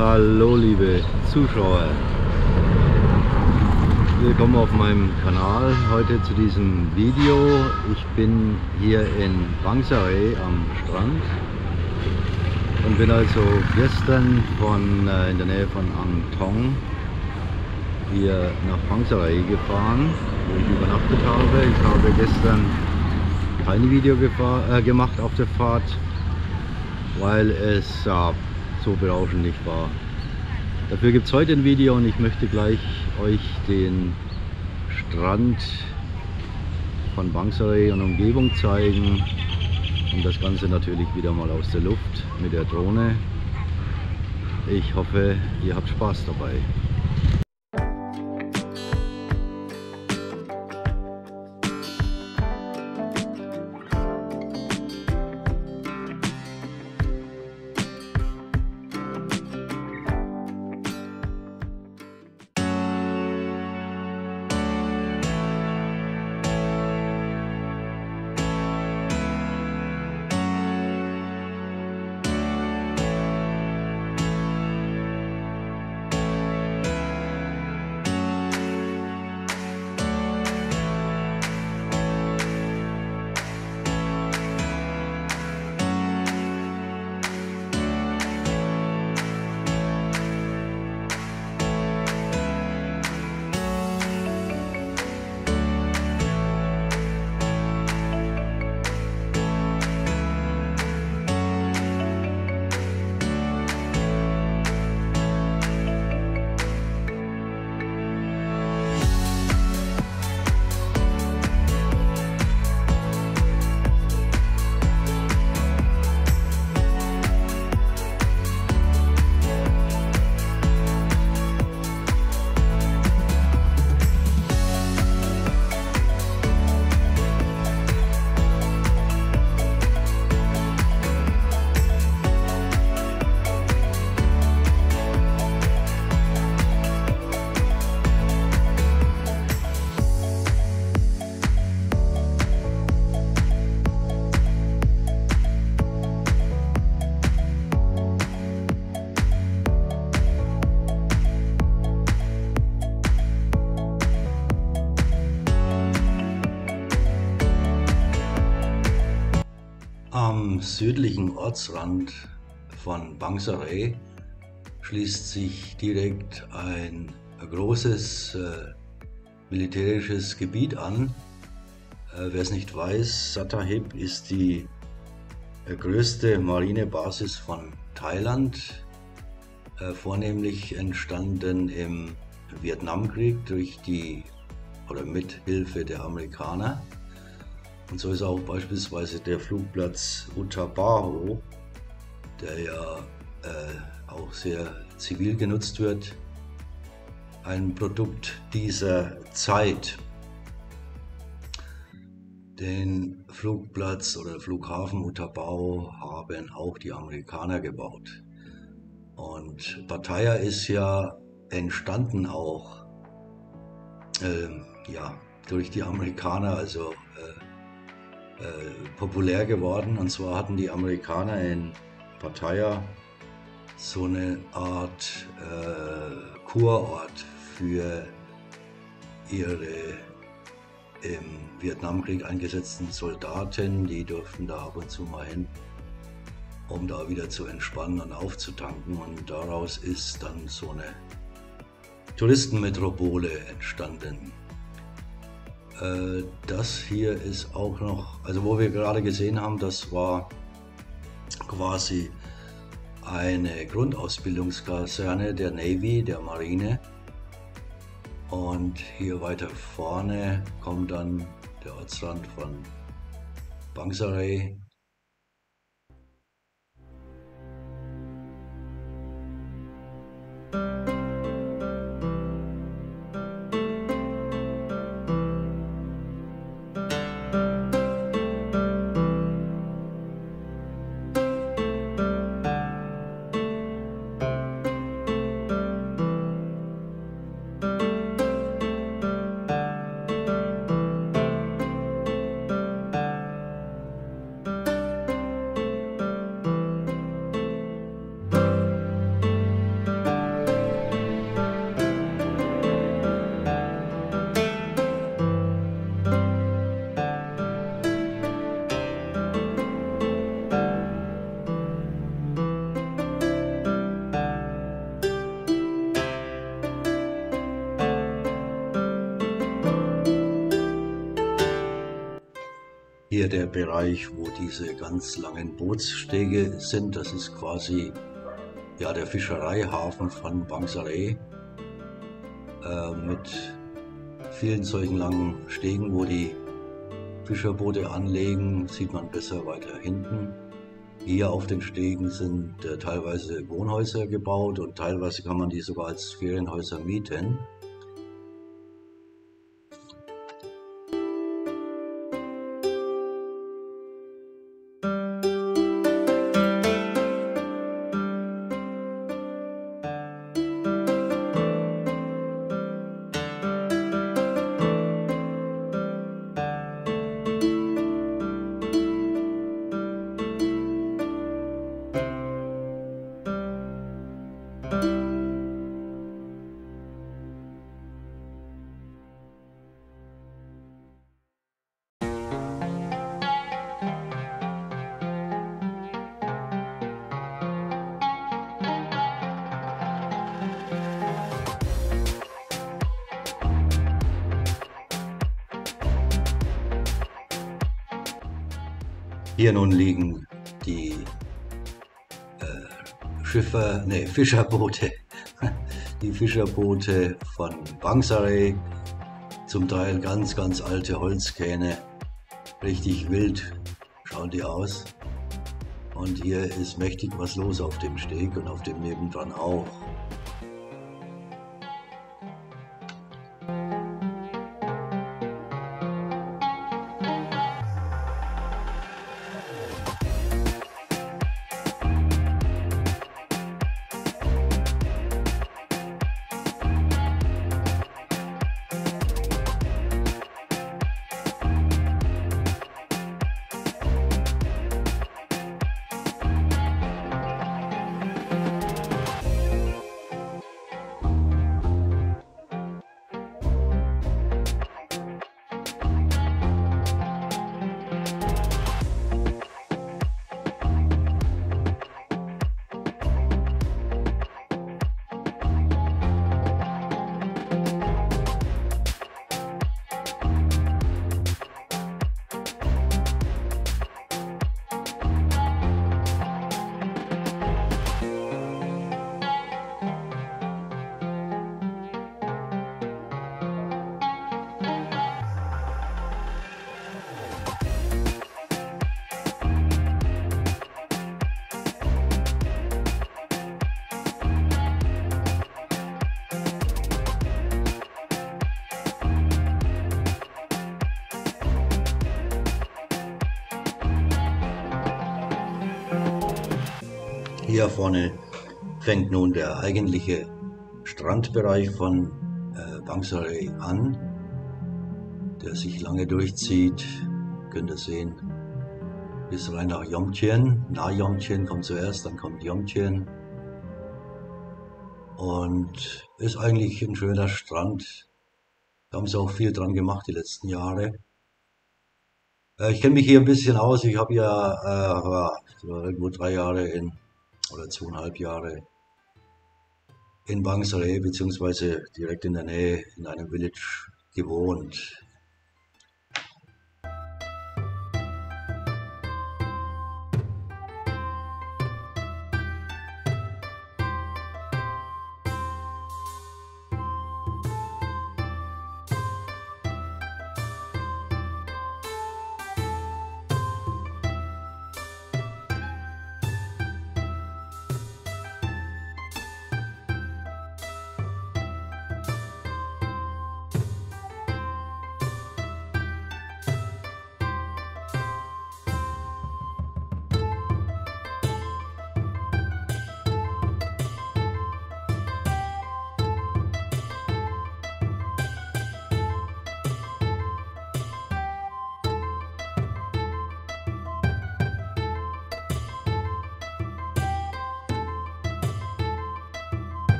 Hallo liebe Zuschauer, willkommen auf meinem Kanal heute zu diesem Video. Ich bin hier in Bangsaray am Strand und bin also gestern von äh, in der Nähe von Angtong hier nach Bangsaray gefahren, wo ich übernachtet habe. Ich habe gestern kein Video äh, gemacht auf der Fahrt, weil es äh, so berauschend nicht war. Dafür gibt es heute ein Video und ich möchte gleich euch den Strand von Bangsaray und Umgebung zeigen und das Ganze natürlich wieder mal aus der Luft mit der Drohne. Ich hoffe, ihr habt Spaß dabei. Am südlichen Ortsrand von Bangsaray schließt sich direkt ein großes äh, militärisches Gebiet an. Äh, Wer es nicht weiß, Satahip ist die äh, größte Marinebasis von Thailand, äh, vornehmlich entstanden im Vietnamkrieg durch die oder mit Hilfe der Amerikaner. Und so ist auch beispielsweise der Flugplatz Utabaho, der ja äh, auch sehr zivil genutzt wird, ein Produkt dieser Zeit. Den Flugplatz oder Flughafen Utabao haben auch die Amerikaner gebaut. Und Pattaya ist ja entstanden auch äh, ja, durch die Amerikaner, also äh, populär geworden. Und zwar hatten die Amerikaner in Pattaya so eine Art äh, Kurort für ihre im Vietnamkrieg eingesetzten Soldaten. Die durften da ab und zu mal hin, um da wieder zu entspannen und aufzutanken. Und daraus ist dann so eine Touristenmetropole entstanden. Äh, das hier ist auch noch, also wo wir gerade gesehen haben, das war quasi eine Grundausbildungskaserne der Navy, der Marine. Und hier weiter vorne kommt dann der Ortsrand von Bangsaray hier der Bereich, wo diese ganz langen Bootsstege sind. Das ist quasi ja, der Fischereihafen von Bangsaray äh, mit vielen solchen langen Stegen, wo die Fischerboote anlegen, sieht man besser weiter hinten. Hier auf den Stegen sind äh, teilweise Wohnhäuser gebaut und teilweise kann man die sogar als Ferienhäuser mieten. Hier nun liegen die äh, Schiffer, nee, Fischerboote, die Fischerboote von Bangsaray, zum Teil ganz, ganz alte Holzkähne, richtig wild schauen die aus. Und hier ist mächtig was los auf dem Steg und auf dem nebendran auch. Hier vorne fängt nun der eigentliche Strandbereich von äh, Bangsaray an, der sich lange durchzieht. Könnt ihr sehen, bis rein nach Yomtien. Na Yomtien kommt zuerst, dann kommt Yomtien. Und ist eigentlich ein schöner Strand. Da haben sie auch viel dran gemacht die letzten Jahre. Äh, ich kenne mich hier ein bisschen aus. Ich habe ja äh, irgendwo drei Jahre in oder zweieinhalb Jahre in Bangsaray beziehungsweise direkt in der Nähe in einem Village gewohnt.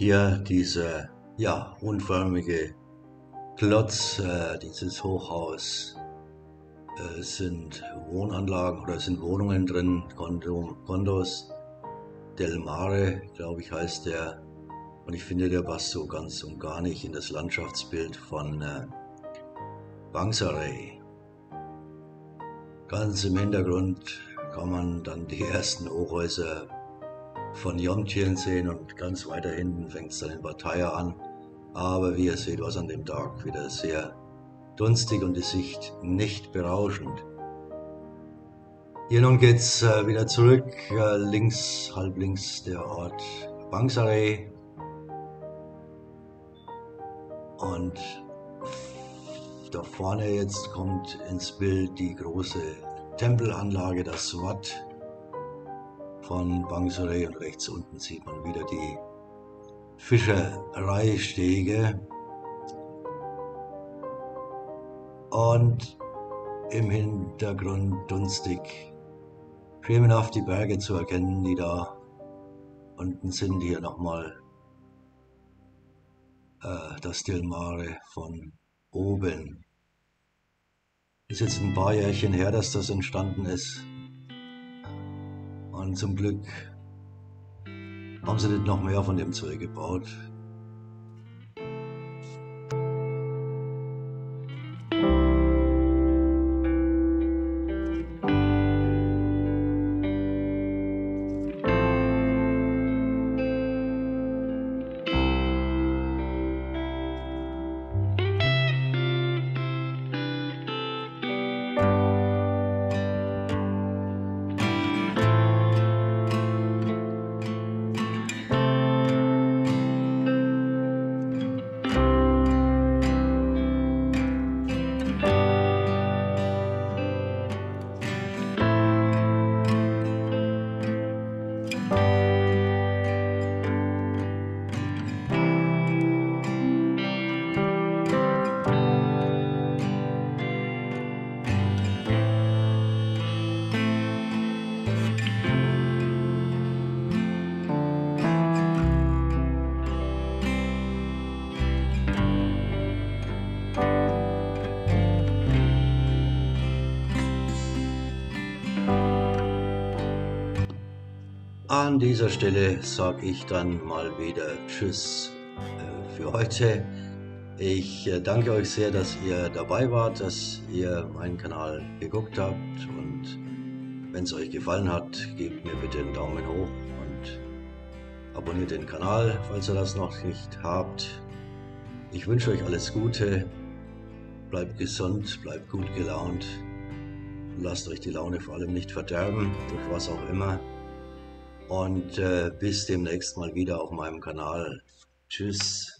Hier dieser ja, unförmige Klotz, äh, dieses Hochhaus, äh, sind Wohnanlagen oder sind Wohnungen drin, Condos Del Mare, glaube ich, heißt der. Und ich finde, der passt so ganz und gar nicht in das Landschaftsbild von äh, Bangsaray. Ganz im Hintergrund kann man dann die ersten Hochhäuser von Yomtien sehen und ganz weiter hinten fängt es dann in Pattaya an. Aber wie ihr seht, war es an dem Tag wieder sehr dunstig und die Sicht nicht berauschend. Hier nun geht's äh, wieder zurück, äh, links, halb links der Ort Bangsaray. Und da vorne jetzt kommt ins Bild die große Tempelanlage, das Wat von Bangsaray und rechts unten sieht man wieder die Fischereistege. Und im Hintergrund dunstig schemenhaft die Berge zu erkennen, die da unten sind. Hier nochmal äh, das Dilmare von oben. Ist jetzt ein paar Jährchen her, dass das entstanden ist. Und zum Glück haben sie nicht noch mehr von dem Zeug gebaut. An dieser Stelle sage ich dann mal wieder Tschüss äh, für heute. Ich äh, danke euch sehr, dass ihr dabei wart, dass ihr meinen Kanal geguckt habt und wenn es euch gefallen hat, gebt mir bitte einen Daumen hoch und abonniert den Kanal, falls ihr das noch nicht habt. Ich wünsche euch alles Gute, bleibt gesund, bleibt gut gelaunt, lasst euch die Laune vor allem nicht verderben, durch was auch immer und äh, bis demnächst mal wieder auf meinem Kanal. Tschüss.